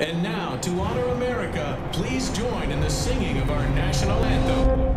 And now, to honor America, please join in the singing of our national anthem.